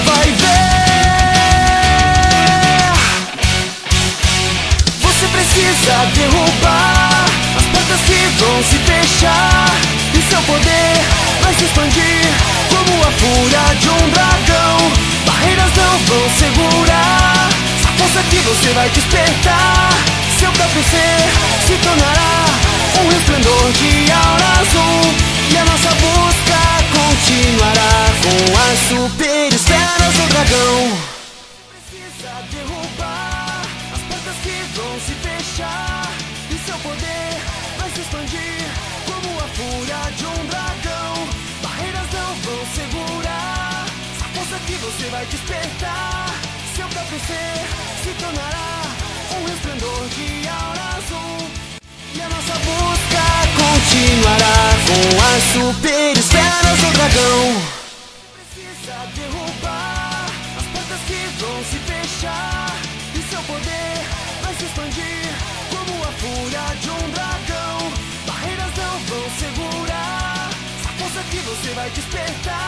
vai ver. Você precisa derrubar as portas que vão se fechar. E seu poder vai se expandir como a fúria de um dragão. Barreiras não vão segurar. A força que você vai despertar. Seu próprio ser se tornará um resplendor de aura esferas do dragão. Precisa derrubar as portas que vão se fechar. E seu poder vai se expandir como a fúria de um dragão. Barreiras não vão segurar a força que você vai despertar. Seu próprio ser se tornará um resplendor de aura azul. E a nossa busca continuará com as super esferas do dragão. Precisa derrubar despertar.